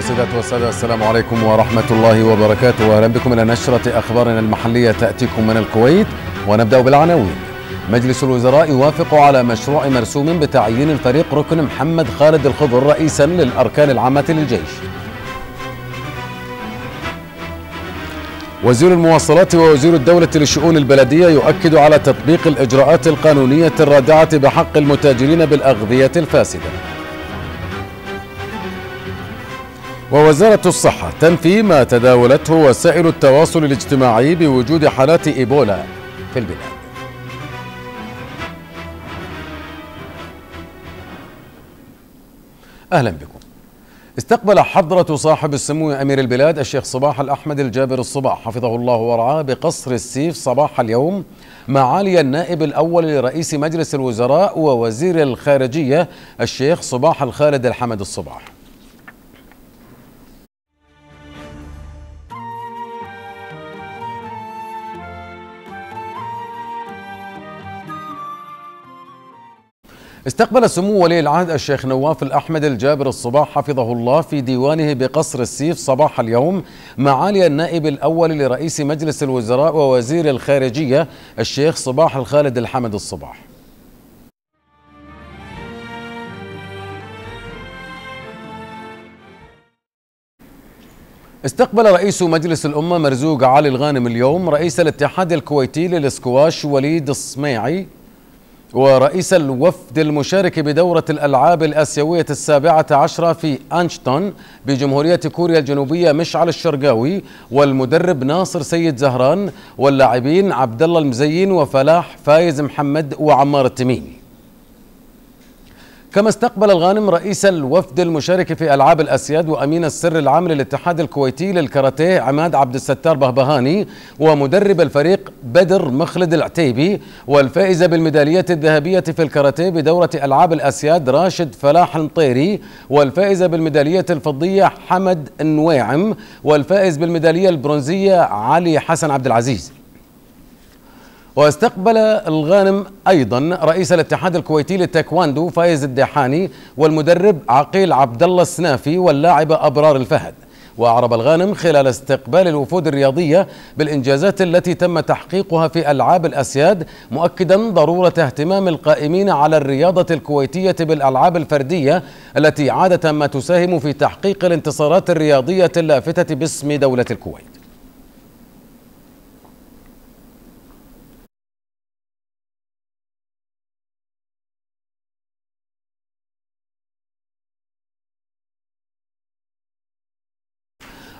السيدات والسادة السلام عليكم ورحمة الله وبركاته. وأهلا بكم إلى نشرة أخبارنا المحلية تأتيكم من الكويت ونبدأ بالعناوين. مجلس الوزراء يوافق على مشروع مرسوم بتعيين الفريق ركن محمد خالد الخضر رئيسا للأركان العامة للجيش. وزير المواصلات ووزير الدولة للشؤون البلدية يؤكد على تطبيق الإجراءات القانونية الرادعة بحق المتاجرين بالأغذية الفاسدة. ووزارة الصحة تنفي ما تداولته وسائل التواصل الاجتماعي بوجود حالات إيبولا في البلاد. أهلا بكم. استقبل حضرة صاحب السمو أمير البلاد الشيخ صباح الأحمد الجابر الصباح حفظه الله ورعاه بقصر السيف صباح اليوم معالي النائب الأول لرئيس مجلس الوزراء ووزير الخارجية الشيخ صباح الخالد الحمد الصباح. استقبل سمو ولي العهد الشيخ نواف الأحمد الجابر الصباح حفظه الله في ديوانه بقصر السيف صباح اليوم معالي النائب الأول لرئيس مجلس الوزراء ووزير الخارجية الشيخ صباح الخالد الحمد الصباح. استقبل رئيس مجلس الأمة مرزوق علي الغانم اليوم رئيس الاتحاد الكويتي للسكواش وليد الصميعي ورئيس الوفد المشارك بدورة الألعاب الآسيوية السابعة عشرة في إنشيون بجمهورية كوريا الجنوبية مشعل الشرقاوي والمدرب ناصر سيد زهران واللاعبين عبد الله المزين وفلاح فايز محمد وعمار التميمي. كما استقبل الغانم رئيس الوفد المشارك في ألعاب الأسياد وأمين السر العام للاتحاد الكويتي للكاراتيه عماد عبد الستار بهبهاني ومدرب الفريق بدر مخلد العتيبي والفائزة بالميدالية الذهبية في الكاراتيه بدورة ألعاب الأسياد راشد فلاح المطيري والفائزة بالميدالية الفضية حمد النويعم والفائز بالميدالية البرونزية علي حسن عبد العزيز. واستقبل الغانم أيضا رئيس الاتحاد الكويتي للتايكواندو فايز الدحاني والمدرب عقيل عبد الله السنافي واللاعب أبرار الفهد. وأعرب الغانم خلال استقبال الوفود الرياضية بالإنجازات التي تم تحقيقها في ألعاب الأسياد مؤكدا ضرورة اهتمام القائمين على الرياضة الكويتية بالألعاب الفردية التي عادة ما تساهم في تحقيق الانتصارات الرياضية اللافتة باسم دولة الكويت.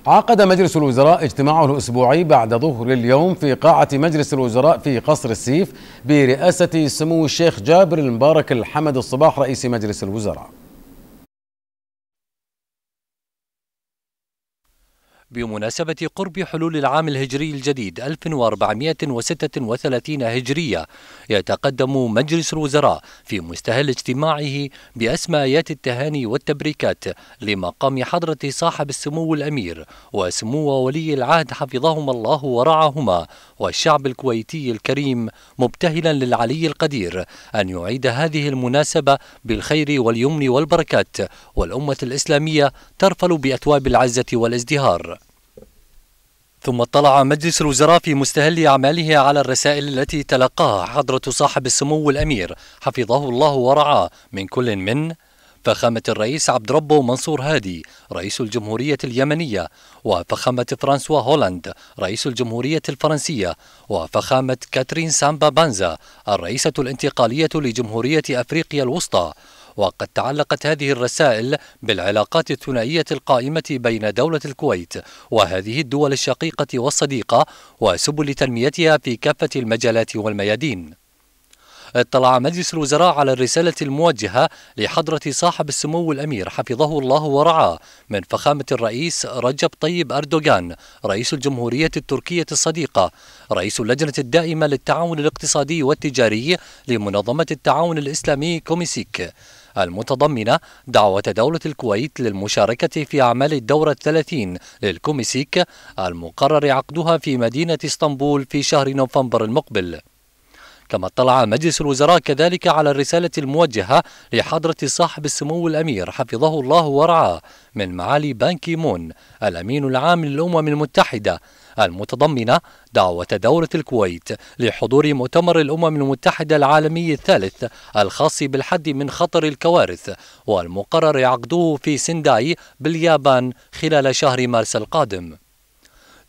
عقد مجلس الوزراء اجتماعه الأسبوعي بعد ظهر اليوم في قاعة مجلس الوزراء في قصر السيف برئاسة سمو الشيخ جابر المبارك الحمد الصباح رئيس مجلس الوزراء. بمناسبة قرب حلول العام الهجري الجديد 1436 هجرية يتقدم مجلس الوزراء في مستهل اجتماعه بأسمى آيات التهاني والتبريكات لمقام حضرة صاحب السمو الأمير وسمو ولي العهد حفظهما الله ورعاهما والشعب الكويتي الكريم مبتهلا للعلي القدير أن يعيد هذه المناسبة بالخير واليمن والبركات والأمة الإسلامية ترفل بأتواب العزة والازدهار. ثم اطلع مجلس الوزراء في مستهل أعماله على الرسائل التي تلقاها حضرة صاحب السمو الأمير حفظه الله ورعاه. من كل من؟ فخامة الرئيس عبد ربه منصور هادي رئيس الجمهورية اليمنية. وفخامة فرانسوا هولاند رئيس الجمهورية الفرنسية. وفخامة كاترين سامبا بانزا الرئيسة الانتقالية لجمهورية أفريقيا الوسطى. وقد تعلقت هذه الرسائل بالعلاقات الثنائية القائمة بين دولة الكويت وهذه الدول الشقيقة والصديقة وسبل تنميتها في كافة المجالات والميادين. اطلع مجلس الوزراء على الرسالة الموجهة لحضرة صاحب السمو الأمير حفظه الله ورعاه من فخامة الرئيس رجب طيب أردوغان رئيس الجمهورية التركية الصديقة رئيس اللجنة الدائمة للتعاون الاقتصادي والتجاري لمنظمة التعاون الإسلامي كوميسيك. المتضمنة دعوة دولة الكويت للمشاركة في أعمال الدورة الثلاثين للكوميسيك المقرر عقدها في مدينة إسطنبول في شهر نوفمبر المقبل. كما اطلع مجلس الوزراء كذلك على الرسالة الموجهة لحضرة صاحب السمو الأمير حفظه الله ورعاه من معالي بانكي مون الأمين العام للأمم المتحدة المتضمنة دعوة دولة الكويت لحضور مؤتمر الأمم المتحدة العالمي الثالث الخاص بالحد من خطر الكوارث والمقرر عقده في سنداي باليابان خلال شهر مارس القادم.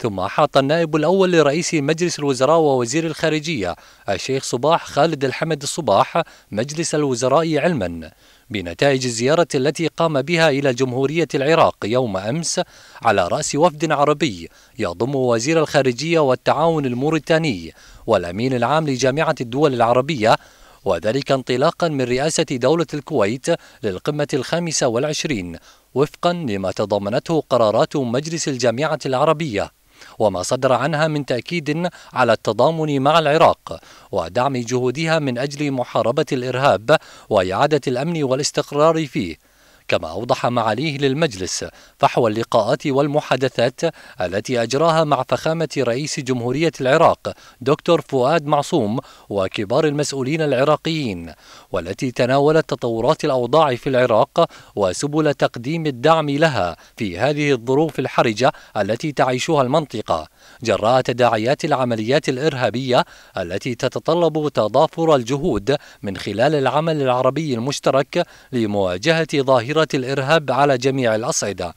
ثم أحاط النائب الأول لرئيس مجلس الوزراء ووزير الخارجية الشيخ صباح خالد الحمد الصباح مجلس الوزراء علما. بنتائج الزيارة التي قام بها إلى جمهورية العراق يوم أمس على رأس وفد عربي يضم وزير الخارجية والتعاون الموريتاني والأمين العام لجامعة الدول العربية وذلك انطلاقا من رئاسة دولة الكويت للقمة الخامسة والعشرين وفقا لما تضمنته قرارات مجلس الجامعة العربية. وما صدر عنها من تأكيد على التضامن مع العراق ودعم جهودها من أجل محاربة الإرهاب وإعادة الأمن والاستقرار فيه. كما أوضح معاليه للمجلس فحوى اللقاءات والمحادثات التي أجراها مع فخامة رئيس جمهورية العراق دكتور فؤاد معصوم وكبار المسؤولين العراقيين والتي تناولت تطورات الأوضاع في العراق وسبل تقديم الدعم لها في هذه الظروف الحرجة التي تعيشها المنطقة جراء تداعيات العمليات الإرهابية التي تتطلب تضافر الجهود من خلال العمل العربي المشترك لمواجهة ظاهرة الإرهاب على جميع الأصعدة.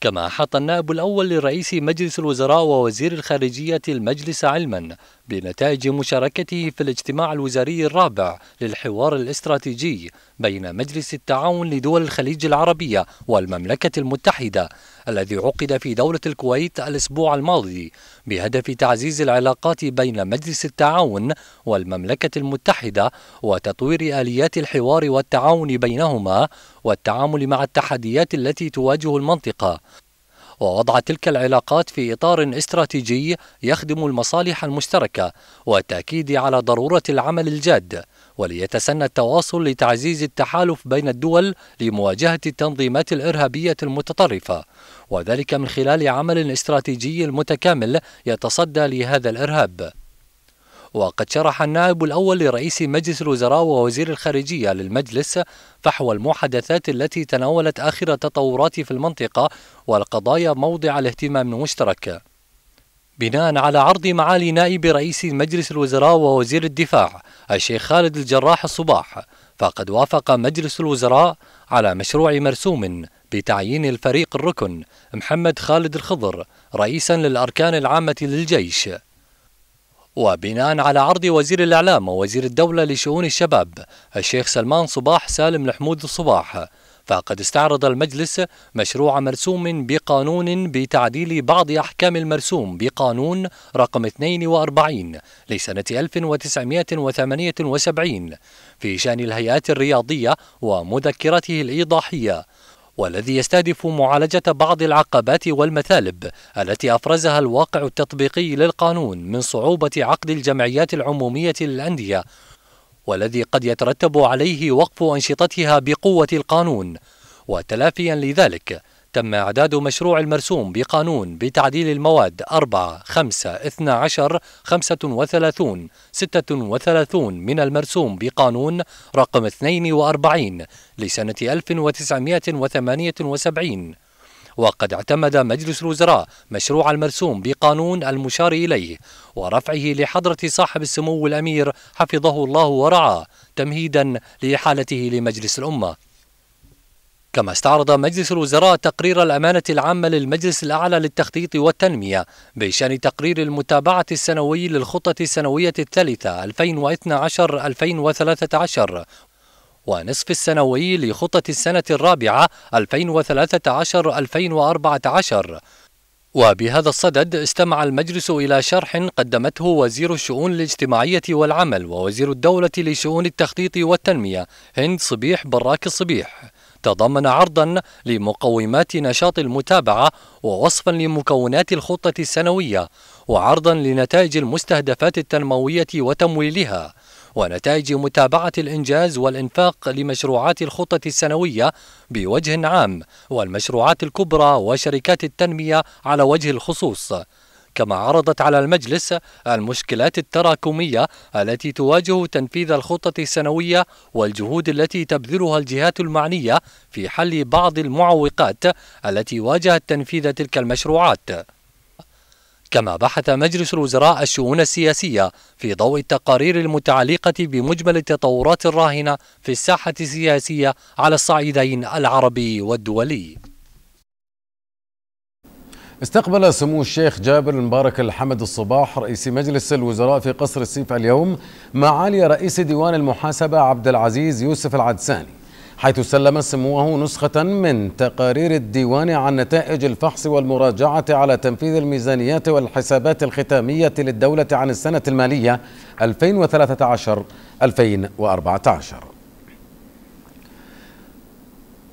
كما أحاط النائب الأول لرئيس مجلس الوزراء ووزير الخارجية المجلس علما بنتائج مشاركته في الاجتماع الوزاري الرابع للحوار الاستراتيجي بين مجلس التعاون لدول الخليج العربية والمملكة المتحدة الذي عقد في دولة الكويت الأسبوع الماضي بهدف تعزيز العلاقات بين مجلس التعاون والمملكة المتحدة وتطوير آليات الحوار والتعاون بينهما والتعامل مع التحديات التي تواجه المنطقة. ووضع تلك العلاقات في إطار استراتيجي يخدم المصالح المشتركة والتأكيد على ضرورة العمل الجاد وليتسنى التواصل لتعزيز التحالف بين الدول لمواجهة التنظيمات الإرهابية المتطرفة وذلك من خلال عمل استراتيجي متكامل يتصدى لهذا الإرهاب. وقد شرح النائب الأول لرئيس مجلس الوزراء ووزير الخارجية للمجلس فحوى المحادثات التي تناولت آخر التطورات في المنطقة والقضايا موضع الاهتمام المشترك. بناء على عرض معالي نائب رئيس مجلس الوزراء ووزير الدفاع الشيخ خالد الجراح الصباح فقد وافق مجلس الوزراء على مشروع مرسوم بتعيين الفريق الركن محمد خالد الخضر رئيسا للأركان العامة للجيش. وبناء على عرض وزير الإعلام ووزير الدولة لشؤون الشباب الشيخ سلمان صباح سالم الحمود الصباح فقد استعرض المجلس مشروع مرسوم بقانون بتعديل بعض أحكام المرسوم بقانون رقم 42 لسنة 1978 في شأن الهيئات الرياضية ومذكرته الإيضاحية. والذي يستهدف معالجة بعض العقبات والمثالب التي أفرزها الواقع التطبيقي للقانون من صعوبة عقد الجمعيات العمومية للأندية والذي قد يترتب عليه وقف أنشطتها بقوة القانون. وتلافيا لذلك تم إعداد مشروع المرسوم بقانون بتعديل المواد 4 5 12 35 36 من المرسوم بقانون رقم 42 لسنة 1978 وقد اعتمد مجلس الوزراء مشروع المرسوم بقانون المشار إليه ورفعه لحضرة صاحب السمو الأمير حفظه الله ورعاه تمهيدا لإحالته لمجلس الأمة. كما استعرض مجلس الوزراء تقرير الأمانة العامة للمجلس الأعلى للتخطيط والتنمية بشأن تقرير المتابعة السنوي للخطة السنوية الثالثة 2012-2013 ونصف السنوي لخطة السنة الرابعة 2013-2014 وبهذا الصدد استمع المجلس إلى شرح قدمته وزير الشؤون الاجتماعية والعمل ووزير الدولة لشؤون التخطيط والتنمية هند صبيح براك الصبيح تضمن عرضا لمقومات نشاط المتابعة ووصفا لمكونات الخطة السنوية وعرضا لنتائج المستهدفات التنموية وتمويلها ونتائج متابعة الإنجاز والإنفاق لمشروعات الخطة السنوية بوجه عام والمشروعات الكبرى وشركات التنمية على وجه الخصوص. كما عرضت على المجلس المشكلات التراكمية التي تواجه تنفيذ الخطة السنوية والجهود التي تبذلها الجهات المعنية في حل بعض المعوقات التي واجهت تنفيذ تلك المشروعات. كما بحث مجلس الوزراء الشؤون السياسية في ضوء التقارير المتعلقة بمجمل التطورات الراهنة في الساحة السياسية على الصعيدين العربي والدولي. استقبل سمو الشيخ جابر المبارك الحمد الصباح رئيس مجلس الوزراء في قصر السيف اليوم معالي رئيس ديوان المحاسبة عبد العزيز يوسف العدساني حيث سلم سموه نسخة من تقارير الديوان عن نتائج الفحص والمراجعة على تنفيذ الميزانيات والحسابات الختامية للدولة عن السنة المالية 2013-2014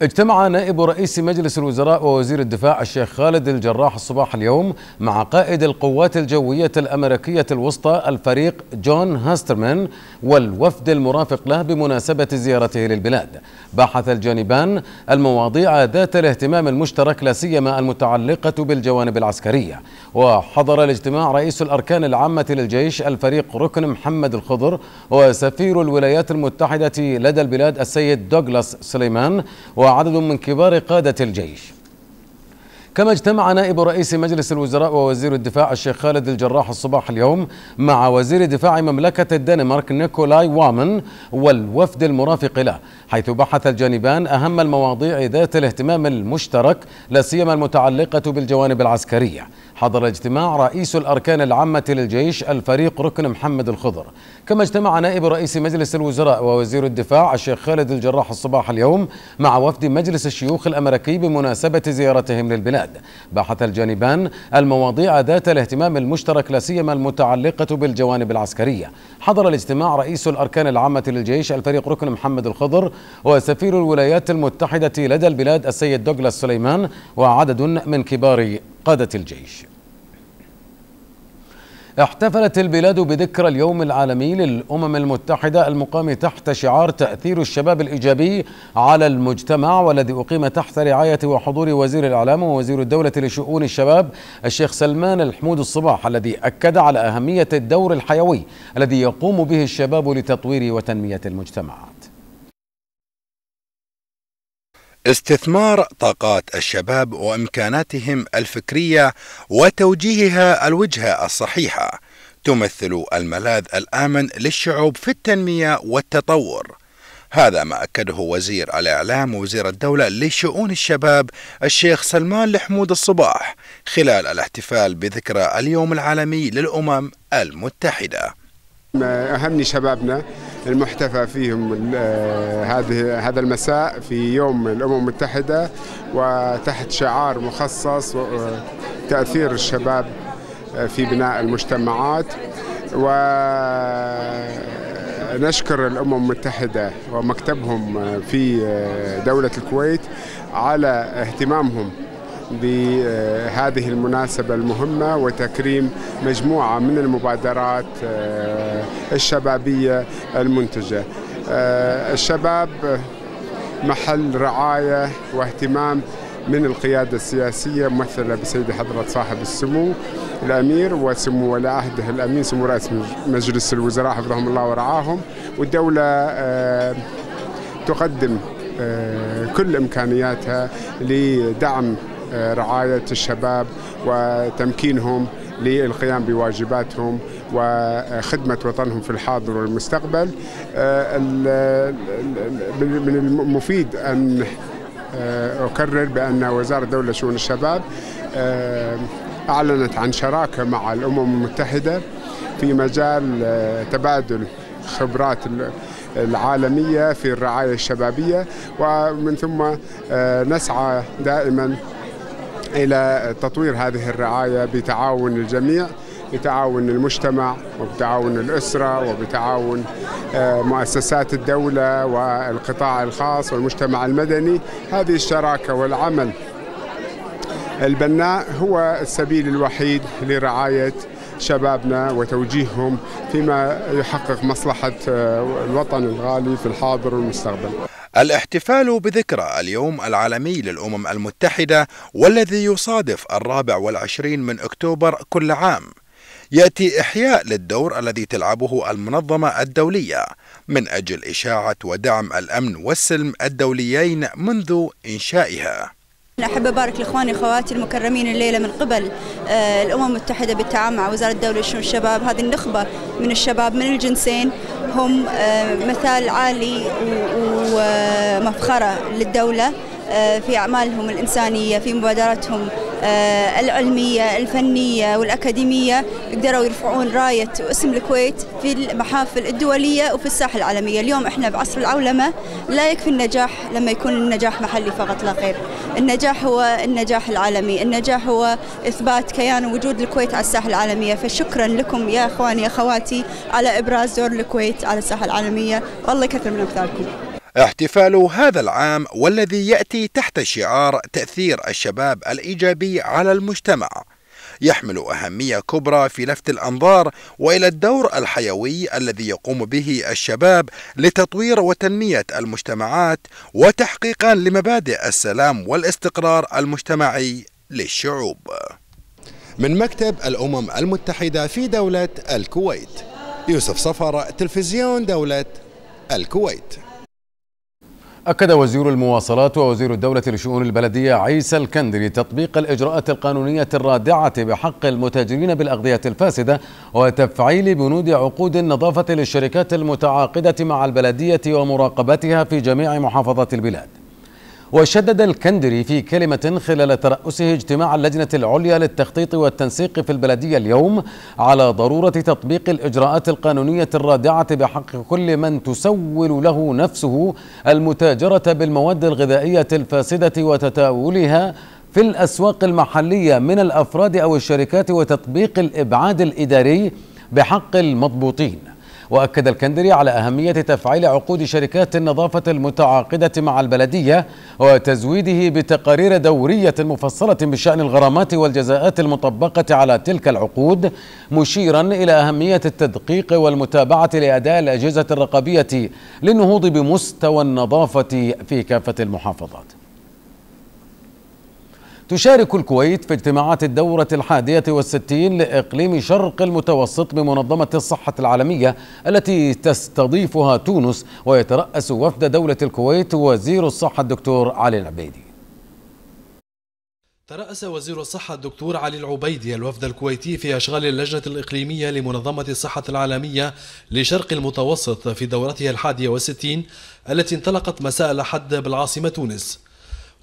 اجتمع نائب رئيس مجلس الوزراء ووزير الدفاع الشيخ خالد الجراح الصباح اليوم مع قائد القوات الجوية الأمريكية الوسطى الفريق جون هاسترمان والوفد المرافق له بمناسبة زيارته للبلاد. بحث الجانبان المواضيع ذات الاهتمام المشترك لا سيما المتعلقة بالجوانب العسكرية. وحضر الاجتماع رئيس الأركان العامة للجيش الفريق ركن محمد الخضر وسفير الولايات المتحدة لدى البلاد السيد دوغلاس سليمان وعدد من كبار قادة الجيش. كما اجتمع نائب رئيس مجلس الوزراء ووزير الدفاع الشيخ خالد الجراح الصباح اليوم مع وزير دفاع مملكة الدنمارك نيكولاي وامن والوفد المرافق له حيث بحث الجانبان أهم المواضيع ذات الاهتمام المشترك لا سيما المتعلقة بالجوانب العسكرية. حضر الاجتماع رئيس الأركان العامة للجيش الفريق ركن محمد الخضر. كما اجتمع نائب رئيس مجلس الوزراء ووزير الدفاع الشيخ خالد الجراح الصباح اليوم مع وفد مجلس الشيوخ الأمريكي بمناسبة زيارتهم للبلاد. بحث الجانبان المواضيع ذات الاهتمام المشترك لا سيما المتعلقة بالجوانب العسكرية. حضر الاجتماع رئيس الأركان العامة للجيش الفريق ركن محمد الخضر وسفير الولايات المتحدة لدى البلاد السيد دوغلاس سليمان وعدد من كبار قادة الجيش. احتفلت البلاد بذكرى اليوم العالمي للأمم المتحدة المقام تحت شعار تأثير الشباب الإيجابي على المجتمع والذي أقيم تحت رعاية وحضور وزير الإعلام ووزير الدولة لشؤون الشباب الشيخ سلمان الحمود الصباح الذي أكد على أهمية الدور الحيوي الذي يقوم به الشباب لتطوير وتنمية المجتمعات استثمار طاقات الشباب وإمكاناتهم الفكرية وتوجيهها الوجهة الصحيحة. تمثل الملاذ الآمن للشعوب في التنمية والتطور. هذا ما أكده وزير الإعلام ووزير الدولة لشؤون الشباب الشيخ سلمان الحمود الصباح خلال الاحتفال بذكرى اليوم العالمي للأمم المتحدة. أهمني شبابنا المحتفى فيهم هذه هذا المساء في يوم الأمم المتحدة وتحت شعار مخصص تأثير الشباب في بناء المجتمعات. ونشكر الأمم المتحدة ومكتبهم في دولة الكويت على اهتمامهم. بهذه المناسبة المهمة وتكريم مجموعة من المبادرات الشبابية المنتجة. الشباب محل رعاية واهتمام من القيادة السياسية ممثلة بسيدي حضرة صاحب السمو الأمير وسمو ولي عهده الأمين سمو رئيس مجلس الوزراء حفظهم الله ورعاهم. والدولة تقدم كل إمكانياتها لدعم رعاية الشباب وتمكينهم للقيام بواجباتهم وخدمة وطنهم في الحاضر والمستقبل. من المفيد أن أكرر بأن وزارة الدولة شؤون الشباب أعلنت عن شراكة مع الأمم المتحدة في مجال تبادل خبرات العالمية في الرعاية الشبابية. ومن ثم نسعى دائما إلى تطوير هذه الرعاية بتعاون الجميع بتعاون المجتمع وبتعاون الأسرة وبتعاون مؤسسات الدولة والقطاع الخاص والمجتمع المدني. هذه الشراكة والعمل البناء هو السبيل الوحيد لرعاية شبابنا وتوجيههم فيما يحقق مصلحة الوطن الغالي في الحاضر والمستقبل. الاحتفال بذكرى اليوم العالمي للأمم المتحدة والذي يصادف الرابع والعشرين من أكتوبر كل عام. يأتي إحياء للدور الذي تلعبه المنظمة الدولية من أجل إشاعة ودعم الأمن والسلم الدوليين منذ إنشائها. أحب أبارك لإخواني وأخواتي المكرمين الليلة من قبل آه، الأمم المتحدة بالتعاون مع وزارة الدولة لشؤون الشباب. هذه النخبة من الشباب من الجنسين هم آه، مثال عالي ومفخرة للدولة. في أعمالهم الإنسانية في مبادراتهم آه، العلمية الفنية والأكاديمية قدروا يرفعون راية واسم الكويت في المحافل الدولية وفي الساحة العالمية. اليوم إحنا بعصر العولمة لا يكفي النجاح لما يكون النجاح محلي فقط لا غير النجاح هو النجاح العالمي النجاح هو إثبات كيان ووجود الكويت على الساحة العالمية. فشكرا لكم يا أخواني يا أخواتي على إبراز دور الكويت على الساحة العالمية. والله يكثر من أمثالكم. احتفال هذا العام والذي يأتي تحت شعار تأثير الشباب الإيجابي على المجتمع يحمل أهمية كبرى في لفت الأنظار وإلى الدور الحيوي الذي يقوم به الشباب لتطوير وتنمية المجتمعات وتحقيقا لمبادئ السلام والاستقرار المجتمعي للشعوب. من مكتب الأمم المتحدة في دولة الكويت يوسف صفر تلفزيون دولة الكويت أكد وزير المواصلات ووزير الدولة لشؤون البلدية عيسى الكندري تطبيق الإجراءات القانونية الرادعة بحق المتاجرين بالأغذية الفاسدة وتفعيل بنود عقود النظافة للشركات المتعاقدة مع البلدية ومراقبتها في جميع محافظات البلاد. وشدد الكندري في كلمة خلال ترأسه اجتماع اللجنة العليا للتخطيط والتنسيق في البلدية اليوم على ضرورة تطبيق الإجراءات القانونية الرادعة بحق كل من تسول له نفسه المتاجرة بالمواد الغذائية الفاسدة وتتاولها في الأسواق المحلية من الأفراد أو الشركات وتطبيق الإبعاد الإداري بحق المضبوطين. وأكد الكندري على أهمية تفعيل عقود شركات النظافة المتعاقدة مع البلدية وتزويده بتقارير دورية مفصلة بشأن الغرامات والجزاءات المطبقة على تلك العقود مشيرا إلى أهمية التدقيق والمتابعة لأداء الأجهزة الرقابية للنهوض بمستوى النظافة في كافة المحافظات. تشارك الكويت في اجتماعات الدورة الحادية والستين لإقليم شرق المتوسط بمنظمة الصحة العالمية التي تستضيفها تونس ويترأس وفد دولة الكويت وزير الصحة الدكتور علي العبيدي. ترأس وزير الصحة الدكتور علي العبيدي الوفد الكويتي في أشغال اللجنة الإقليمية لمنظمة الصحة العالمية لشرق المتوسط في دورتها الحادية والستين التي انطلقت مساء الأحد بالعاصمة تونس.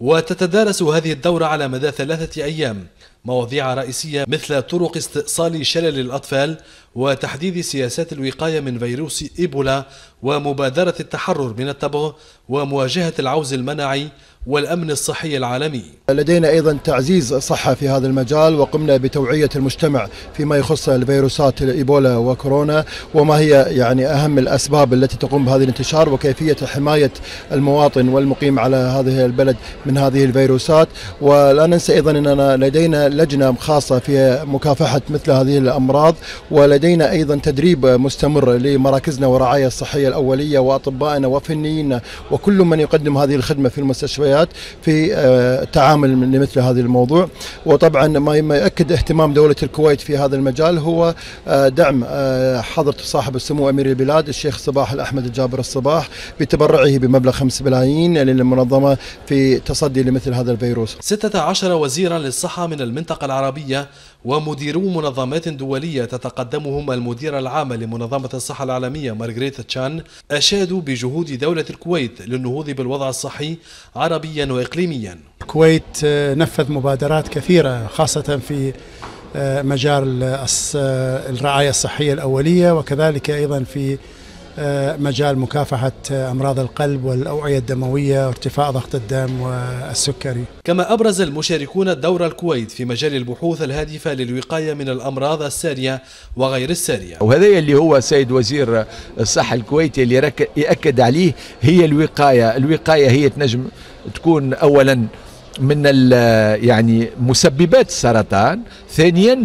وتتدارس هذه الدورة على مدى ثلاثة أيام. مواضيع رئيسية مثل طرق استئصال شلل الأطفال وتحديد سياسات الوقاية من فيروس إيبولا ومبادرة التحرر من التبغ ومواجهة العوز المناعي والأمن الصحي العالمي. لدينا أيضا تعزيز صحة في هذا المجال وقمنا بتوعية المجتمع فيما يخص الفيروسات الإيبولا وكورونا وما هي يعني أهم الأسباب التي تقوم بهذا الانتشار وكيفية حماية المواطن والمقيم على هذه البلد من هذه الفيروسات. ولا ننسى أيضا أننا لدينا لجنة خاصة في مكافحة مثل هذه الأمراض ولدينا أيضا تدريب مستمر لمراكزنا ورعاية الصحية الأولية وأطبائنا وفنيين وكل من يقدم هذه الخدمة في المستشفيات في التعامل آه، لمثل هذا الموضوع. وطبعا ما يؤكد اهتمام دولة الكويت في هذا المجال هو آه، دعم آه، حضرة صاحب السمو أمير البلاد الشيخ صباح الأحمد الجابر الصباح بتبرعه بمبلغ 5 ملايين للمنظمة في تصدي لمثل هذا الفيروس. 16 وزيرا للصحة من المنطقة العربية ومديرو منظمات دولية تتقدمهم المديرة العامة لمنظمة الصحة العالمية مارغريتا تشان أشادوا بجهود دولة الكويت للنهوض بالوضع الصحي عربيا وإقليميا. الكويت آه، نفذ مبادرات كثيرة خاصة في آه، مجال آه، الرعاية الصحية الأولية وكذلك أيضا في مجال مكافحة آه، أمراض القلب والأوعية الدموية وارتفاع ضغط الدم والسكري. كما أبرز المشاركون دور الكويت في مجال البحوث الهادفة للوقاية من الأمراض السارية وغير السارية. وهذا اللي هو سيد وزير الصحة الكويتي اللي يأكد عليه هي الوقاية. الوقاية هي تنجم تكون أولا من يعني مسببات السرطان ثانيا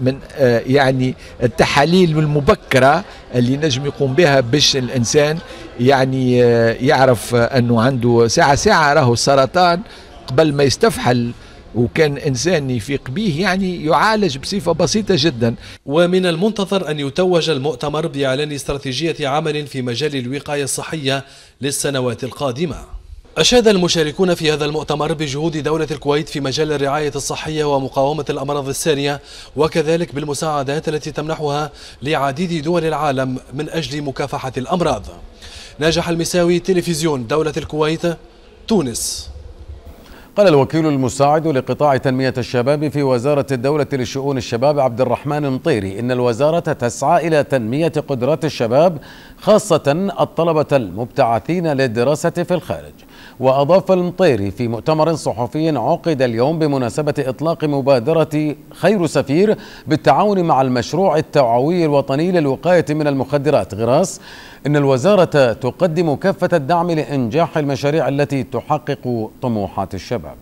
من آه، يعني التحاليل المبكرة اللي نجم يقوم بها باش الإنسان يعني آه، يعرف أنه عنده ساعة ساعة راهو السرطان قبل ما يستفحل وكان إنسان يفيق به يعني يعالج بصفة بسيطة جدا. ومن المنتظر أن يتوج المؤتمر بإعلان استراتيجية عمل في مجال الوقاية الصحية للسنوات القادمة. أشاد المشاركون في هذا المؤتمر بجهود دولة الكويت في مجال الرعاية الصحية ومقاومة الأمراض السارية وكذلك بالمساعدات التي تمنحها لعديد دول العالم من أجل مكافحة الأمراض. ناجح المساوي تلفزيون دولة الكويت تونس. قال الوكيل المساعد لقطاع تنمية الشباب في وزارة الدولة لشؤون الشباب عبد الرحمن مطيري إن الوزارة تسعى إلى تنمية قدرات الشباب خاصة الطلبة المبتعثين للدراسة في الخارج. وأضاف المطيري في مؤتمر صحفي عقد اليوم بمناسبة إطلاق مبادرة خير سفير بالتعاون مع المشروع التوعوي الوطني للوقاية من المخدرات. غراس إن الوزارة تقدم كافة الدعم لإنجاح المشاريع التي تحقق طموحات الشباب.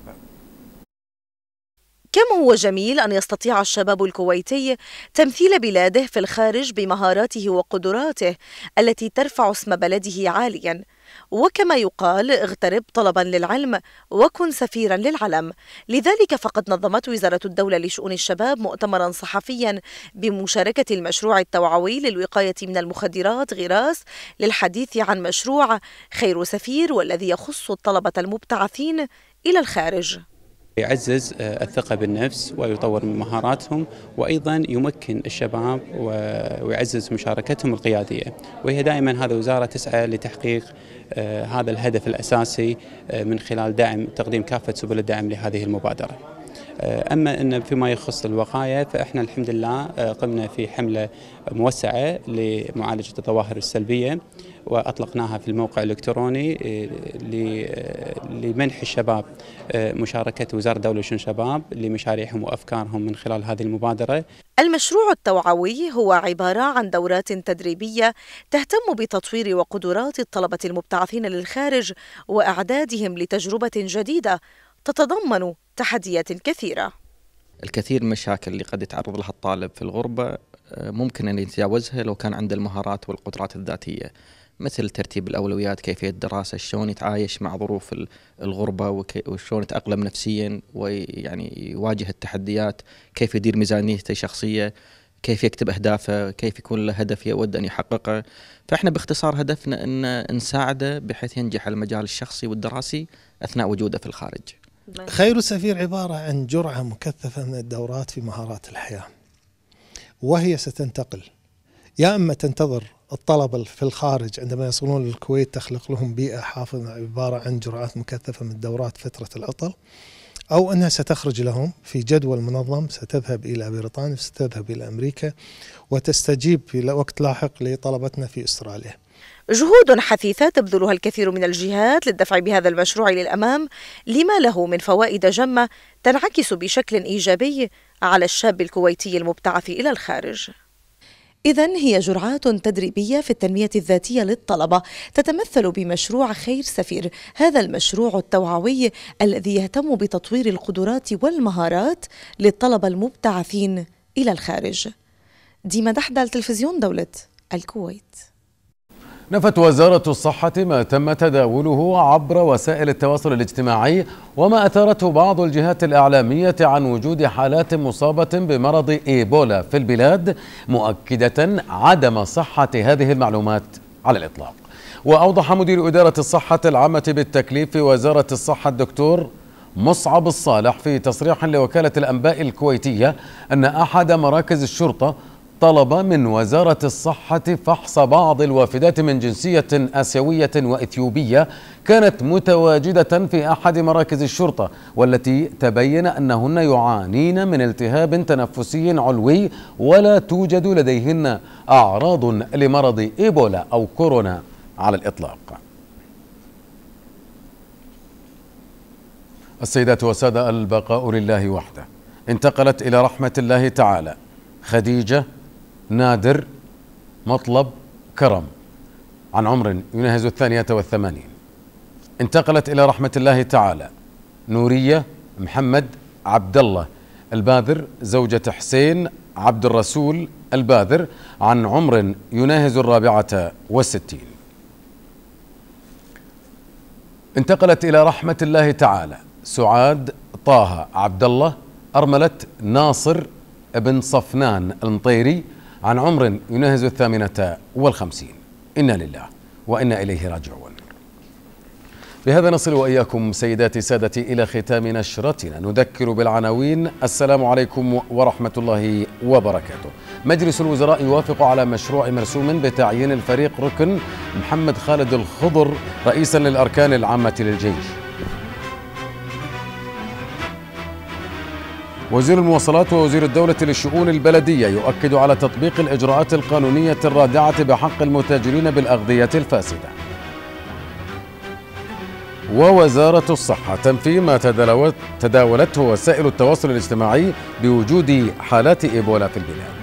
كم هو جميل أن يستطيع الشباب الكويتي تمثيل بلاده في الخارج بمهاراته وقدراته التي ترفع اسم بلده عالياً؟ وكما يقال اغترب طلبا للعلم وكن سفيرا للعلم. لذلك فقد نظمت وزارة الدولة لشؤون الشباب مؤتمرا صحفيا بمشاركة المشروع التوعوي للوقاية من المخدرات غراس للحديث عن مشروع خير سفير والذي يخص الطلبة المبتعثين إلى الخارج. يعزز آه، الثقة بالنفس ويطور من مهاراتهم وأيضا يمكن الشباب ويعزز مشاركتهم القيادية. وهي دائما هذا وزارة تسعى لتحقيق آه، هذا الهدف الأساسي آه، من خلال دعم تقديم كافة سبل الدعم لهذه المبادرة. أما أن فيما يخص الوقاية فإحنا الحمد لله قمنا في حملة موسعة لمعالجة الظواهر السلبية. وأطلقناها في الموقع الإلكتروني آه، آه، لمنح الشباب آه، مشاركة وزارة الدولة والشؤون الشباب لمشاريعهم وأفكارهم من خلال هذه المبادرة. المشروع التوعوي هو عبارة عن دورات تدريبية تهتم بتطوير وقدرات الطلبة المبتعثين للخارج وأعدادهم لتجربة جديدة تتضمن تحديات كثيرة. الكثير من المشاكل اللي قد يتعرض لها الطالب في الغربة ممكن أن يتجاوزها لو كان عنده المهارات والقدرات الذاتية. مثل ترتيب الأولويات كيفية الدراسة شلون يتعايش مع ظروف الغربة وشلون يتأقلم نفسيا ويعني يواجه التحديات كيف يدير ميزانيته الشخصية كيف يكتب أهدافه كيف يكون له هدف يود أن يحققه. فإحنا باختصار هدفنا أن نساعده بحيث ينجح المجال الشخصي والدراسي أثناء وجوده في الخارج. خير السفير عبارة عن جرعة مكثفة من الدورات في مهارات الحياة وهي ستنتقل يا أما تنتظر الطلبه في الخارج عندما يصلون للكويت تخلق لهم بيئة حافظة عبارة عن جرعات مكثفة من دورات فترة العطل أو أنها ستخرج لهم في جدول منظم ستذهب إلى بريطانيا ستذهب إلى أمريكا وتستجيب في وقت لاحق لطلبتنا في إستراليا. جهود حثيثة تبذلها الكثير من الجهات للدفع بهذا المشروع للأمام لما له من فوائد جمة تنعكس بشكل إيجابي على الشاب الكويتي المبتعث إلى الخارج. إذا هي جرعات تدريبية في التنمية الذاتية للطلبة تتمثل بمشروع خير سفير، هذا المشروع التوعوي الذي يهتم بتطوير القدرات والمهارات للطلبة المبتعثين إلى الخارج. ديما دحدة تلفزيون دولة الكويت. نفت وزارة الصحة ما تم تداوله عبر وسائل التواصل الاجتماعي وما أثارته بعض الجهات الإعلامية عن وجود حالات مصابة بمرض إيبولا في البلاد مؤكدة عدم صحة هذه المعلومات على الإطلاق. وأوضح مدير إدارة الصحة العامة بالتكليف في وزارة الصحة الدكتور مصعب الصالح في تصريح لوكالة الأنباء الكويتية أن أحد مراكز الشرطة طلب من وزارة الصحة فحص بعض الوافدات من جنسية آسيوية وإثيوبية كانت متواجدة في أحد مراكز الشرطة والتي تبين أنهن يعانين من التهاب تنفسي علوي ولا توجد لديهن أعراض لمرض إيبولا أو كورونا على الإطلاق. السيدات والسادة البقاء لله وحده. انتقلت إلى رحمة الله تعالى. خديجة نادر مطلب كرم عن عمر يناهز الثانية والثمانين. انتقلت إلى رحمة الله تعالى. نورية محمد عبد الله الباذر زوجة حسين عبد الرسول الباذر عن عمر يناهز الرابعة والستين. انتقلت إلى رحمة الله تعالى. سعاد طه عبد الله أرملة ناصر بن صفنان المطيري عن عمر يناهز الثامنة والخمسين. إنا لله وإنا إليه راجعون. بهذا نصل وإياكم سيداتي سادتي إلى ختام نشرتنا. نذكر بالعناوين السلام عليكم ورحمة الله وبركاته. مجلس الوزراء يوافق على مشروع مرسوم بتعيين الفريق ركن محمد خالد الخضر رئيسا للأركان العامة للجيش. وزير المواصلات ووزير الدولة للشؤون البلدية يؤكد على تطبيق الإجراءات القانونية الرادعة بحق المتاجرين بالأغذية الفاسدة. ووزارة الصحة تنفي ما تداولته وسائل التواصل الاجتماعي بوجود حالات إيبولا في البلاد.